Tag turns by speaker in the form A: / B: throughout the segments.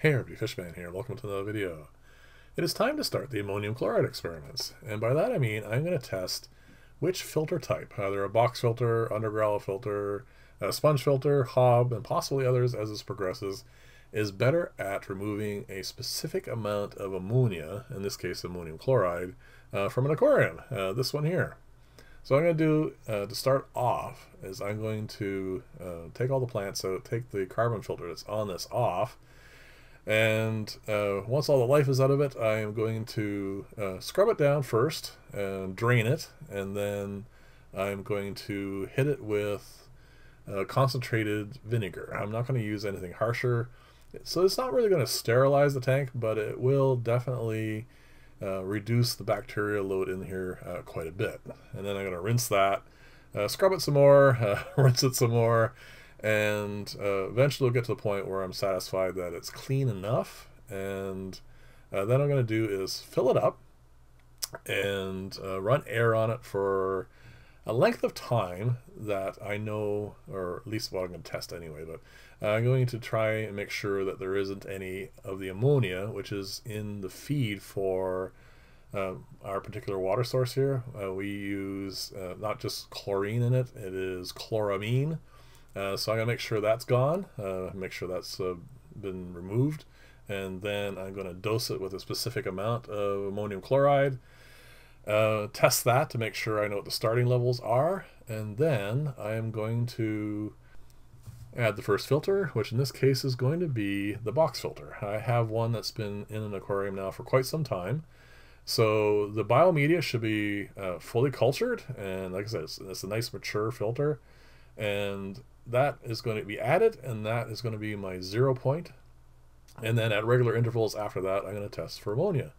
A: Hey everybody, Fishman here. Welcome to another video. It is time to start the ammonium chloride experiments. And by that I mean I'm going to test which filter type, either a box filter, undergravel filter, a sponge filter, hob, and possibly others as this progresses, is better at removing a specific amount of ammonia, in this case ammonium chloride, uh, from an aquarium, uh, this one here. So I'm going to do, uh, to start off, is I'm going to uh, take all the plants out, take the carbon filter that's on this off, and uh, once all the life is out of it, I am going to uh, scrub it down first and drain it, and then I'm going to hit it with uh, concentrated vinegar. I'm not going to use anything harsher. So it's not really going to sterilize the tank, but it will definitely uh, reduce the bacterial load in here uh, quite a bit. And then I'm going to rinse that, uh, scrub it some more, rinse it some more, and uh, eventually we'll get to the point where I'm satisfied that it's clean enough and uh, then I'm going to do is fill it up and uh, run air on it for a length of time that I know or at least what I'm going to test anyway but I'm going to try and make sure that there isn't any of the ammonia which is in the feed for uh, our particular water source here. Uh, we use uh, not just chlorine in it, it is chloramine uh, so I'm going to make sure that's gone, uh, make sure that's uh, been removed, and then I'm going to dose it with a specific amount of ammonium chloride, uh, test that to make sure I know what the starting levels are, and then I am going to add the first filter, which in this case is going to be the box filter. I have one that's been in an aquarium now for quite some time. So the biomedia should be uh, fully cultured, and like I said, it's, it's a nice mature filter and that is going to be added and that is going to be my zero point. And then at regular intervals after that I'm going to test for ammonia.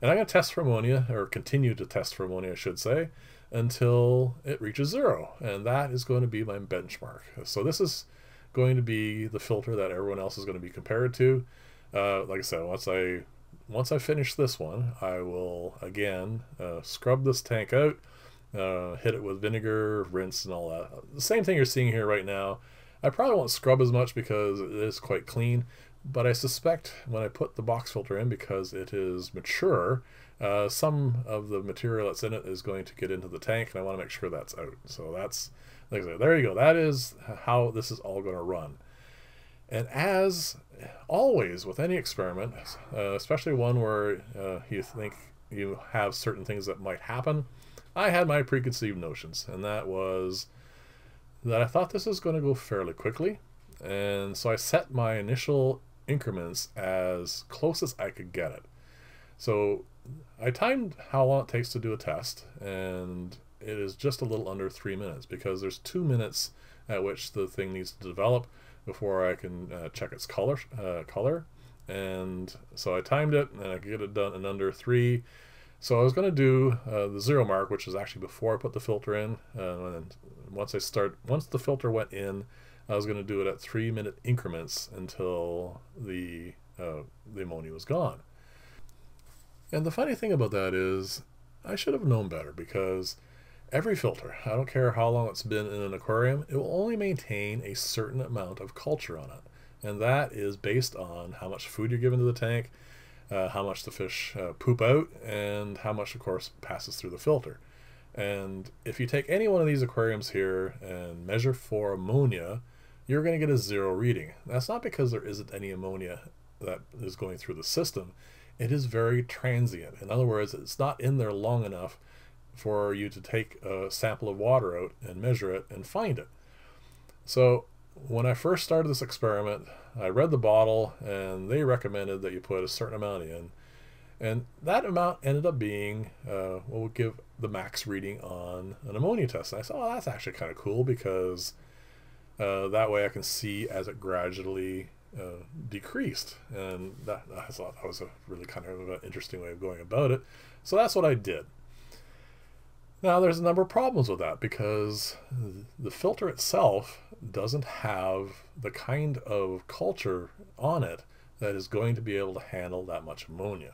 A: And I'm going to test for ammonia or continue to test for ammonia I should say until it reaches zero. And that is going to be my benchmark. So this is going to be the filter that everyone else is going to be compared to. Uh, like I said once I once I finish this one I will again uh, scrub this tank out uh, hit it with vinegar, rinse, and all that. The same thing you're seeing here right now. I probably won't scrub as much because it is quite clean, but I suspect when I put the box filter in, because it is mature, uh, some of the material that's in it is going to get into the tank, and I want to make sure that's out. So that's, like I said, there you go. That is how this is all going to run. And as always with any experiment, uh, especially one where uh, you think you have certain things that might happen, I had my preconceived notions, and that was that I thought this was going to go fairly quickly, and so I set my initial increments as close as I could get it. So I timed how long it takes to do a test, and it is just a little under three minutes because there's two minutes at which the thing needs to develop before I can uh, check its color. Uh, color, and so I timed it, and I could get it done in under three. So I was going to do uh, the zero mark, which is actually before I put the filter in. Uh, and once I start, once the filter went in, I was going to do it at three minute increments until the uh, the ammonia was gone. And the funny thing about that is, I should have known better because every filter, I don't care how long it's been in an aquarium, it will only maintain a certain amount of culture on it. And that is based on how much food you're giving to the tank, uh, how much the fish uh, poop out, and how much, of course, passes through the filter. And if you take any one of these aquariums here and measure for ammonia, you're going to get a zero reading. That's not because there isn't any ammonia that is going through the system. It is very transient. In other words, it's not in there long enough for you to take a sample of water out and measure it and find it. So when I first started this experiment, I read the bottle and they recommended that you put a certain amount in. And that amount ended up being uh, what would give the max reading on an ammonia test. And I said, oh, that's actually kind of cool because uh, that way I can see as it gradually uh, decreased. And that, I thought that was a really kind of an interesting way of going about it. So that's what I did. Now there's a number of problems with that because the filter itself doesn't have the kind of culture on it that is going to be able to handle that much ammonia.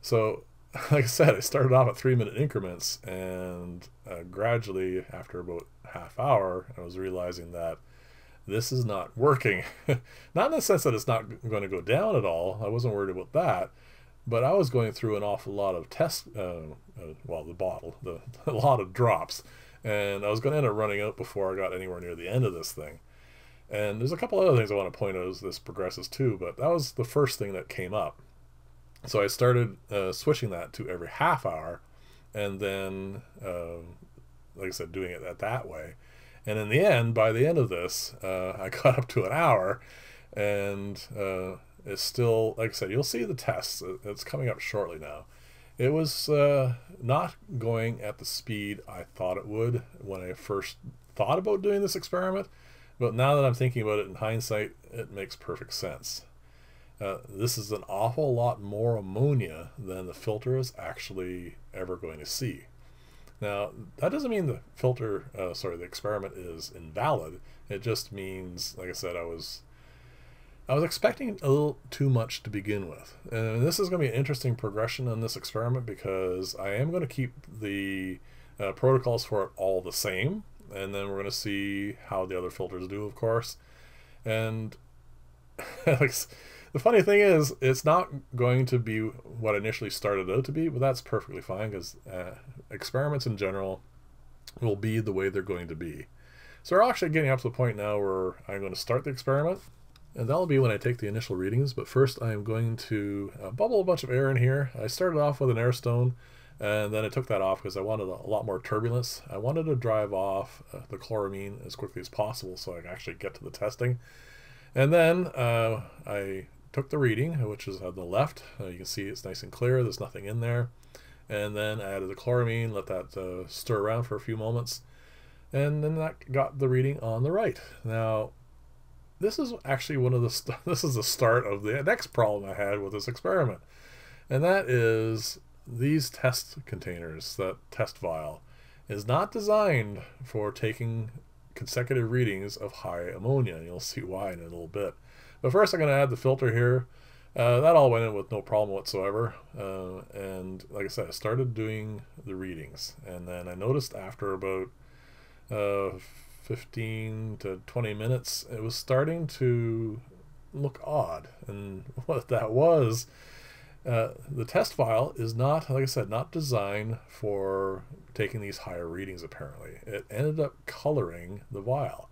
A: So like I said, I started off at three minute increments and uh, gradually after about half hour, I was realizing that this is not working. not in the sense that it's not going to go down at all. I wasn't worried about that. But I was going through an awful lot of test, uh, uh, well, the bottle, the, a lot of drops. And I was going to end up running out before I got anywhere near the end of this thing. And there's a couple other things I want to point out as this progresses too, but that was the first thing that came up. So I started uh, switching that to every half hour, and then, uh, like I said, doing it that, that way. And in the end, by the end of this, uh, I got up to an hour, and uh, it's still, like I said, you'll see the tests. It's coming up shortly now. It was uh, not going at the speed I thought it would when I first thought about doing this experiment, but now that I'm thinking about it in hindsight, it makes perfect sense. Uh, this is an awful lot more ammonia than the filter is actually ever going to see. Now, that doesn't mean the filter, uh, sorry, the experiment is invalid. It just means, like I said, I was I was expecting a little too much to begin with. And this is going to be an interesting progression in this experiment because I am going to keep the uh, protocols for it all the same. And then we're going to see how the other filters do, of course. And the funny thing is, it's not going to be what initially started out to be, but that's perfectly fine because uh, experiments in general will be the way they're going to be. So we're actually getting up to the point now where I'm going to start the experiment. And that'll be when I take the initial readings, but first I am going to uh, bubble a bunch of air in here. I started off with an air stone, and then I took that off because I wanted a lot more turbulence. I wanted to drive off uh, the chloramine as quickly as possible so I could actually get to the testing. And then uh, I took the reading, which is on the left. Uh, you can see it's nice and clear. There's nothing in there. And then I added the chloramine, let that uh, stir around for a few moments. And then that got the reading on the right. Now, this is actually one of the, this is the start of the next problem I had with this experiment. And that is these test containers, that test vial, is not designed for taking consecutive readings of high ammonia. And you'll see why in a little bit. But first I'm going to add the filter here. Uh, that all went in with no problem whatsoever. Uh, and like I said, I started doing the readings. And then I noticed after about uh, 15 to 20 minutes, it was starting to look odd. And what that was, uh, the test vial is not, like I said, not designed for taking these higher readings apparently. It ended up coloring the vial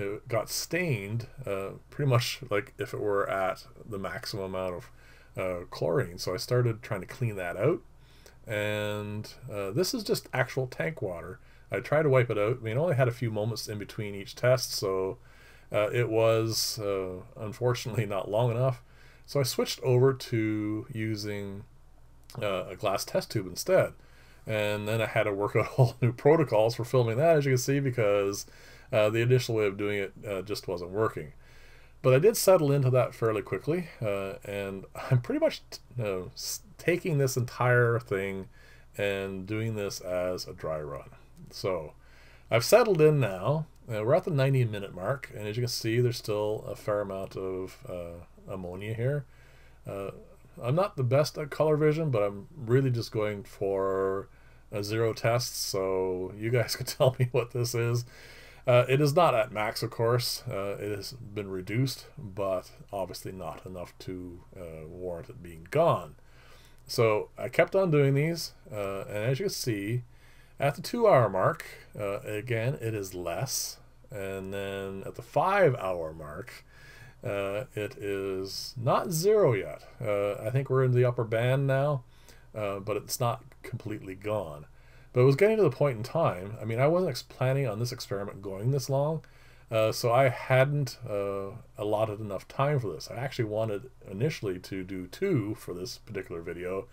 A: it got stained uh, pretty much like if it were at the maximum amount of uh, chlorine. So I started trying to clean that out. And uh, this is just actual tank water. I tried to wipe it out. I mean, I only had a few moments in between each test, so uh, it was uh, unfortunately not long enough. So I switched over to using uh, a glass test tube instead. And then I had to work out whole new protocols for filming that, as you can see, because uh, the initial way of doing it uh, just wasn't working. But I did settle into that fairly quickly, uh, and I'm pretty much taking this entire thing and doing this as a dry run. So I've settled in now. Uh, we're at the 90 minute mark, and as you can see, there's still a fair amount of uh, ammonia here. Uh, I'm not the best at color vision, but I'm really just going for a zero test, so you guys can tell me what this is. Uh, it is not at max, of course. Uh, it has been reduced, but obviously not enough to uh, warrant it being gone. So I kept on doing these, uh, and as you can see, at the two hour mark, uh, again, it is less. And then at the five hour mark, uh, it is not zero yet. I think we're in the upper band now, but it's not completely gone. But it was getting to the point in time. I mean, I wasn't planning on this experiment going this long, uh, so I hadn't uh, allotted enough time for this. I actually wanted initially to do two for this particular video,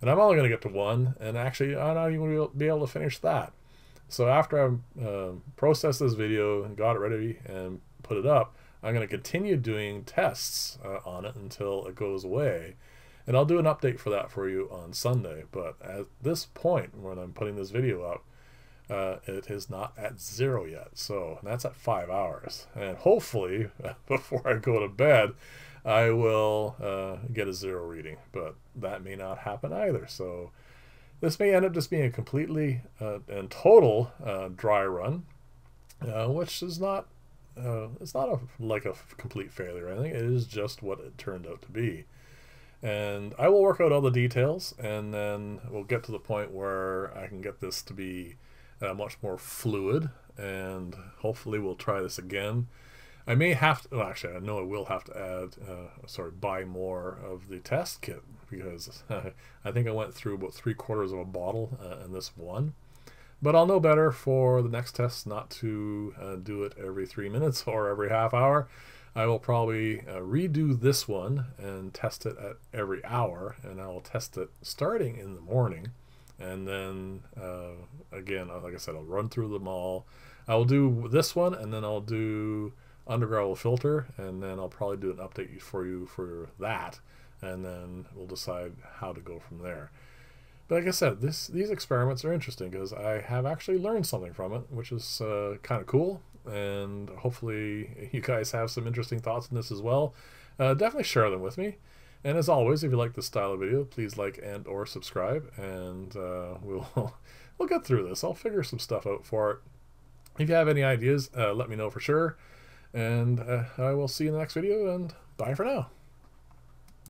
A: and I'm only going to get to one, and actually I'm not even going to be able to finish that. So after I uh, processed this video and got it ready and put it up, I'm going to continue doing tests uh, on it until it goes away. And I'll do an update for that for you on Sunday. But at this point, when I'm putting this video up, uh, it is not at zero yet. So that's at five hours. And hopefully, before I go to bed, I will uh, get a zero reading. But that may not happen either. So this may end up just being a completely uh, and total uh, dry run, uh, which is not uh, it's not a like a complete failure. I think it is just what it turned out to be. And I will work out all the details, and then we'll get to the point where I can get this to be uh, much more fluid, and hopefully we'll try this again. I may have to, well, actually, I know I will have to add, uh, sorry, buy more of the test kit because I think I went through about three quarters of a bottle uh, in this one. But I'll know better for the next test not to uh, do it every three minutes or every half hour. I will probably uh, redo this one and test it at every hour, and I will test it starting in the morning. And then, uh, again, like I said, I'll run through them all. I'll do this one, and then I'll do undergravel filter, and then I'll probably do an update for you for that, and then we'll decide how to go from there. But like I said, this these experiments are interesting because I have actually learned something from it, which is uh, kind of cool. And hopefully you guys have some interesting thoughts on this as well. Uh, definitely share them with me. And as always, if you like this style of video, please like and or subscribe, and uh, we'll we'll get through this. I'll figure some stuff out for it. If you have any ideas, uh, let me know for sure. And uh, I will see you in the next video, and bye for now.